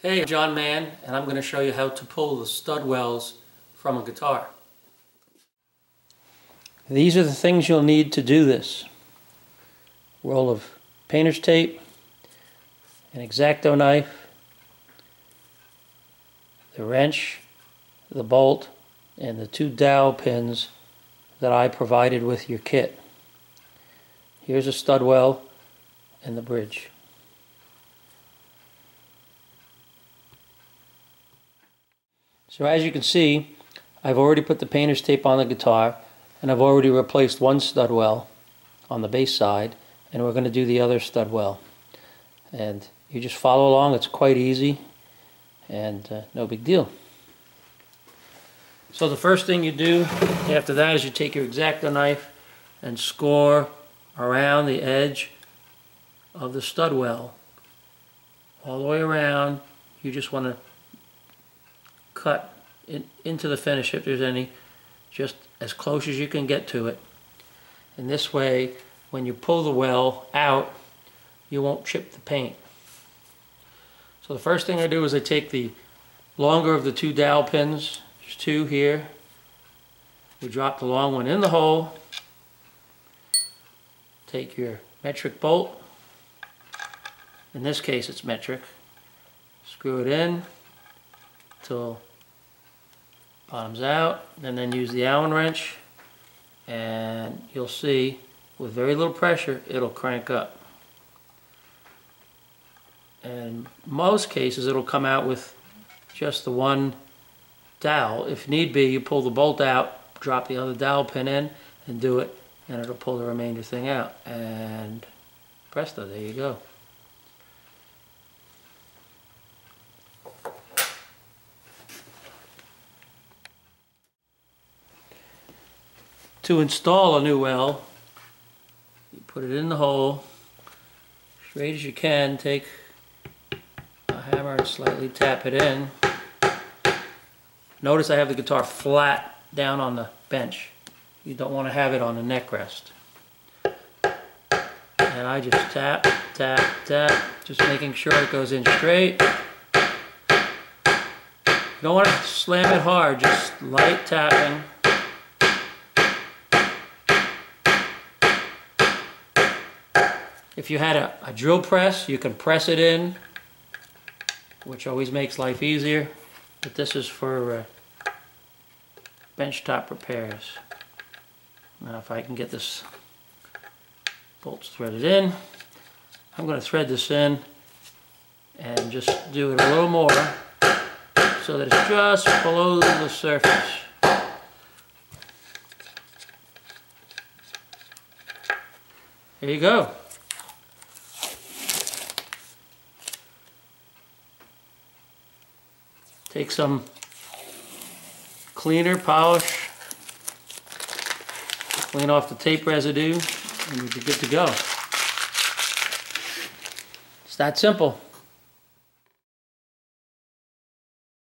Hey, John Mann, and I'm going to show you how to pull the stud wells from a guitar. These are the things you'll need to do this. Roll of painter's tape, an X-Acto knife, the wrench, the bolt, and the two dowel pins that I provided with your kit. Here's a stud well and the bridge. So as you can see, I've already put the painter's tape on the guitar and I've already replaced one stud well on the bass side and we're going to do the other stud well. And you just follow along, it's quite easy and uh, no big deal. So the first thing you do after that is you take your X-Acto knife and score around the edge of the stud well. All the way around, you just want to cut in, into the finish if there's any, just as close as you can get to it. And this way, when you pull the well out, you won't chip the paint. So the first thing I do is I take the longer of the two dowel pins, there's two here. We drop the long one in the hole. Take your metric bolt. In this case it's metric. Screw it in till bottoms out and then use the Allen wrench and you'll see with very little pressure it'll crank up. And most cases it'll come out with just the one dowel. If need be you pull the bolt out drop the other dowel pin in and do it and it'll pull the remainder thing out. And presto there you go to install a new well, you put it in the hole, straight as you can, take a hammer and slightly tap it in. Notice I have the guitar flat down on the bench. You don't want to have it on the neck rest. And I just tap, tap, tap, just making sure it goes in straight. You don't want to slam it hard, just light tapping. If you had a, a drill press, you can press it in, which always makes life easier. But this is for uh, benchtop repairs. Now if I can get this bolts threaded in, I'm going to thread this in and just do it a little more so that it's just below the surface. There you go. Take some cleaner, polish, clean off the tape residue, and be good to go. It's that simple.